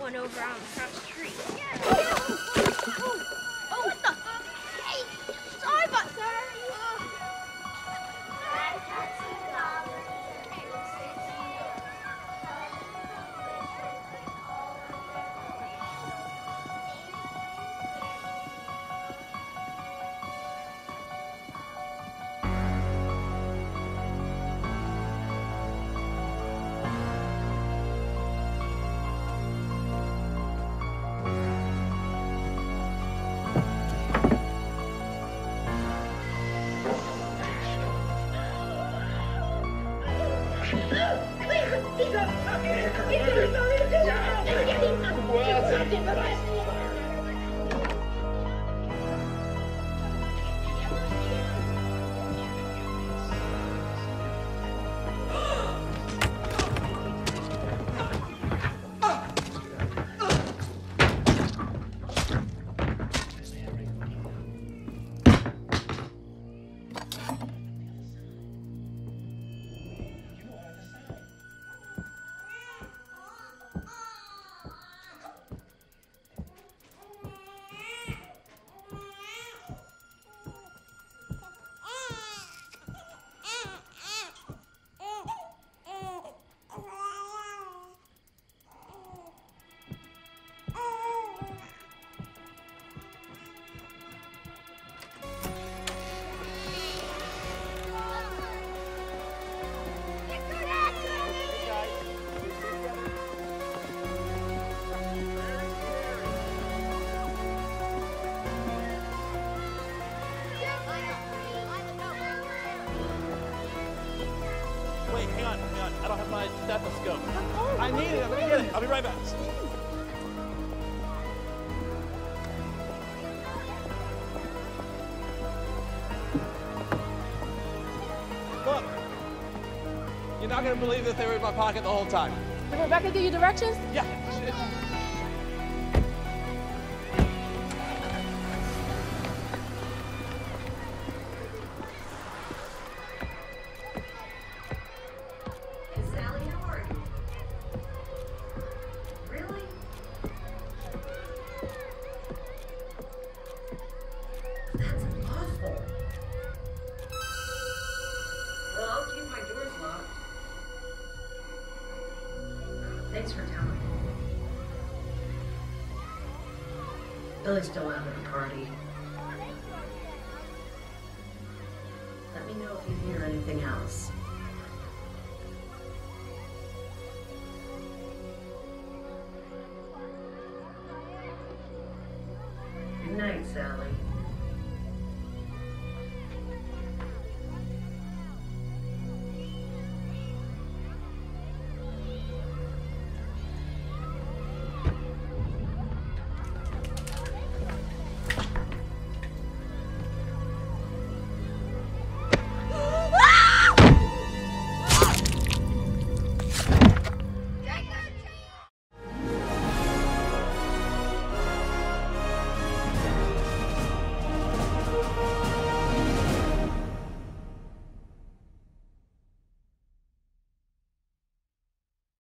one over on across the street. Oh, what the? Hey, sorry about that. Wait, on, hang on. I don't have my stethoscope. I need it. I'm gonna get it. I'll be right back. Look, you're not gonna believe that they were in my pocket the whole time. Did Rebecca give you directions? Yeah. Thanks for telling me. Billy's still out at the party. Let me know if you hear anything else. Good night, Sally.